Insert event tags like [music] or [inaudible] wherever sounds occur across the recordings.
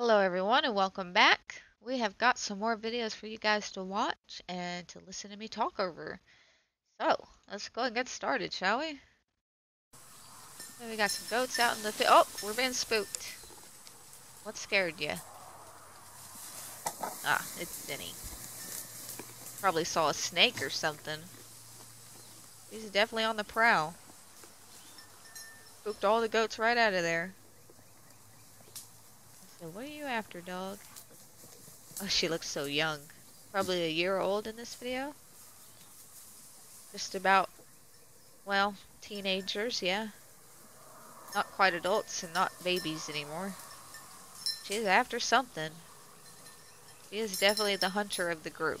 Hello everyone and welcome back. We have got some more videos for you guys to watch and to listen to me talk over. So, let's go and get started, shall we? we got some goats out in the field. Oh, we're being spooked. What scared you? Ah, it's Denny. Probably saw a snake or something. He's definitely on the prowl. Spooked all the goats right out of there. What are you after, dog? Oh, she looks so young. Probably a year old in this video. Just about, well, teenagers, yeah. Not quite adults and not babies anymore. She's after something. She is definitely the hunter of the group.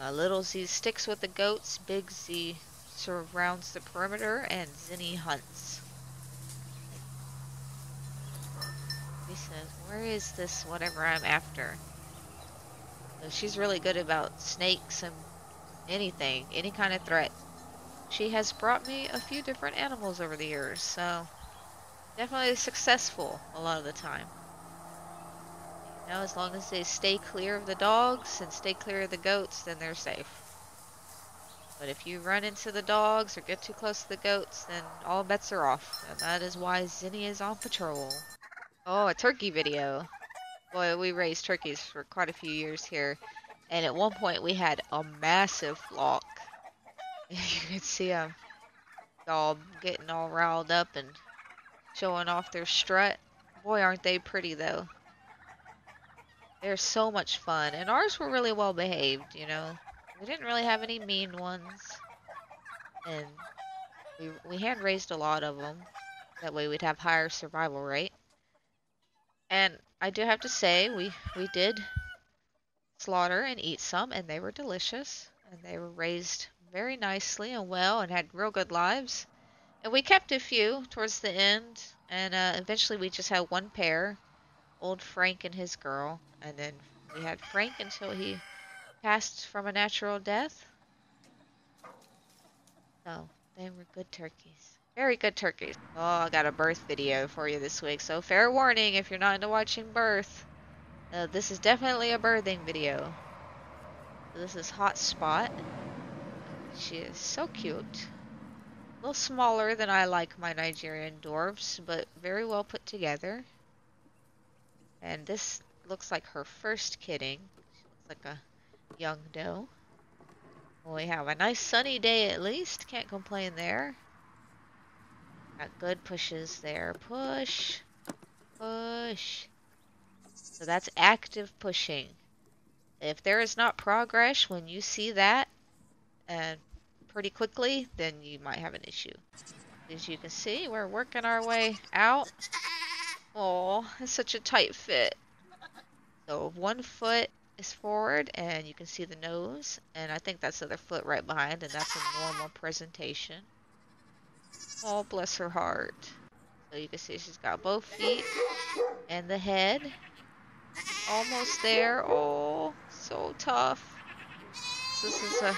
Uh, little Z sticks with the goats, Big Z surrounds the perimeter, and Zinni hunts. He says, where is this whatever I'm after? So she's really good about snakes and anything, any kind of threat. She has brought me a few different animals over the years, so definitely successful a lot of the time. Know, as long as they stay clear of the dogs and stay clear of the goats, then they're safe. But if you run into the dogs or get too close to the goats, then all bets are off. And that is why Zinni is on patrol. Oh, a turkey video. Boy, we raised turkeys for quite a few years here. And at one point we had a massive flock. [laughs] you could see them all getting all riled up and showing off their strut. Boy, aren't they pretty though. They're so much fun. And ours were really well behaved, you know. We didn't really have any mean ones. And we, we hand raised a lot of them. That way we'd have higher survival rate. And I do have to say, we, we did slaughter and eat some, and they were delicious. And they were raised very nicely and well and had real good lives. And we kept a few towards the end, and uh, eventually we just had one pair, old Frank and his girl. And then we had Frank until he passed from a natural death. So, they were good turkeys. Very good turkeys. Oh, I got a birth video for you this week, so fair warning if you're not into watching birth. Uh, this is definitely a birthing video. This is Hot Spot. She is so cute. A little smaller than I like my Nigerian dwarves, but very well put together. And this looks like her first kidding. She looks like a young doe. We have a nice sunny day at least. Can't complain there. Got good pushes there. Push. Push. So that's active pushing. If there is not progress when you see that and pretty quickly, then you might have an issue. As you can see, we're working our way out. Oh, it's such a tight fit. So one foot is forward and you can see the nose and I think that's the other foot right behind and that's a normal presentation. Oh, bless her heart. So you can see she's got both feet and the head. Almost there. Oh, so tough. This is a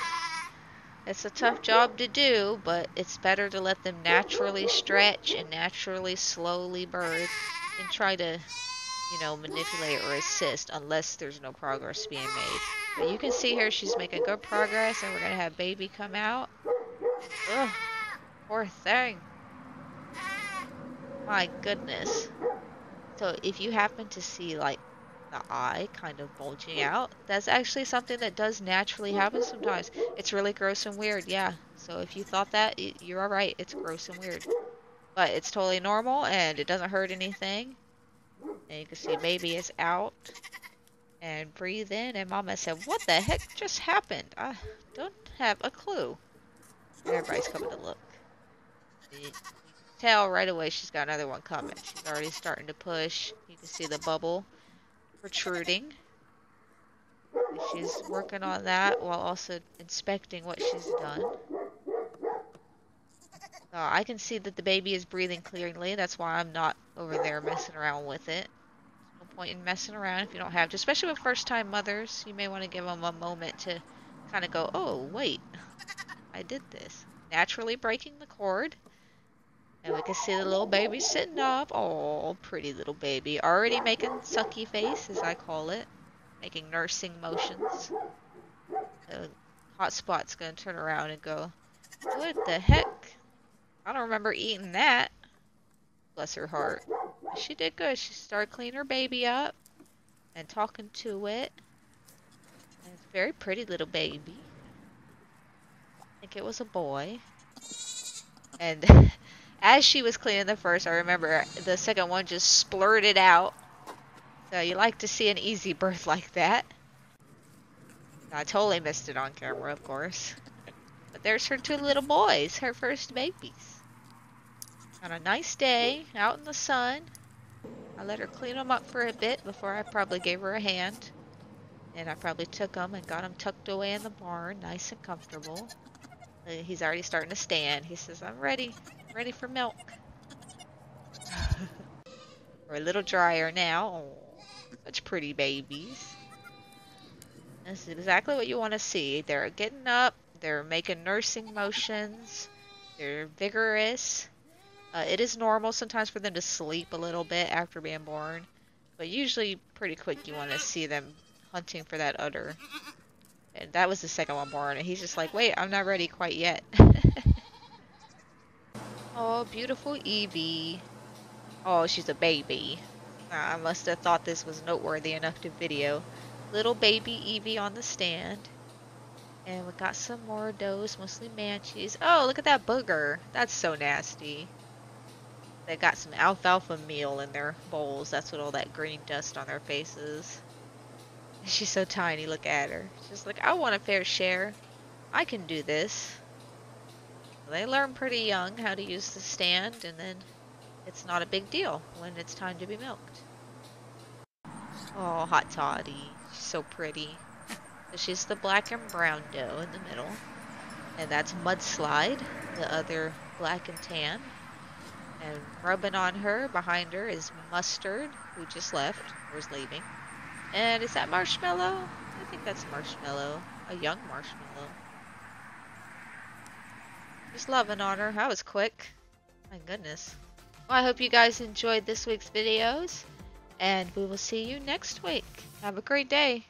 it's a tough job to do, but it's better to let them naturally stretch and naturally slowly birth and try to, you know, manipulate or assist unless there's no progress being made. But you can see here she's making good progress and we're going to have baby come out. Ugh. Poor thing. My goodness. So if you happen to see like the eye kind of bulging out, that's actually something that does naturally happen sometimes. It's really gross and weird, yeah. So if you thought that, you're alright, it's gross and weird. But it's totally normal and it doesn't hurt anything. And you can see baby is out. And breathe in and mama said, what the heck just happened? I don't have a clue. Everybody's coming to look tell right away she's got another one coming. She's already starting to push. You can see the bubble protruding. She's working on that while also inspecting what she's done. So I can see that the baby is breathing clearly. That's why I'm not over there messing around with it. no point in messing around if you don't have to. Especially with first-time mothers. You may want to give them a moment to kind of go, oh, wait. I did this. Naturally breaking the cord. And we can see the little baby sitting up. Oh, pretty little baby. Already making sucky face, as I call it. Making nursing motions. The hotspot's gonna turn around and go, What the heck? I don't remember eating that. Bless her heart. She did good. She started cleaning her baby up and talking to it. And it's a very pretty little baby. I think it was a boy. And [laughs] as she was cleaning the first, I remember the second one just splurted out. So you like to see an easy birth like that. I totally missed it on camera, of course. But there's her two little boys, her first babies. On a nice day, out in the sun. I let her clean them up for a bit before I probably gave her a hand. And I probably took them and got them tucked away in the barn, nice and comfortable. Uh, he's already starting to stand. He says, I'm ready. Ready for milk. [laughs] We're a little drier now. Oh, such pretty babies. This is exactly what you want to see. They're getting up. They're making nursing motions. They're vigorous. Uh, it is normal sometimes for them to sleep a little bit after being born. But usually pretty quick you want to see them hunting for that udder. And that was the second one born. And he's just like, wait, I'm not ready quite yet. [laughs] oh, beautiful Evie. Oh, she's a baby. I must have thought this was noteworthy enough to video. Little baby Evie on the stand. And we got some more does, mostly manchies. Oh, look at that booger. That's so nasty. They got some alfalfa meal in their bowls. That's what all that green dust on their faces. [laughs] She's so tiny, look at her. She's like, I want a fair share. I can do this. They learn pretty young how to use the stand, and then it's not a big deal when it's time to be milked. Oh, hot toddy. She's so pretty. She's the black and brown doe in the middle. And that's Mudslide, the other black and tan. And rubbing on her, behind her, is Mustard, who just left, or is leaving. And is that Marshmallow? I think that's Marshmallow. A young Marshmallow. Loving on her. That was quick. My goodness. Well, I hope you guys enjoyed this week's videos. And we will see you next week. Have a great day.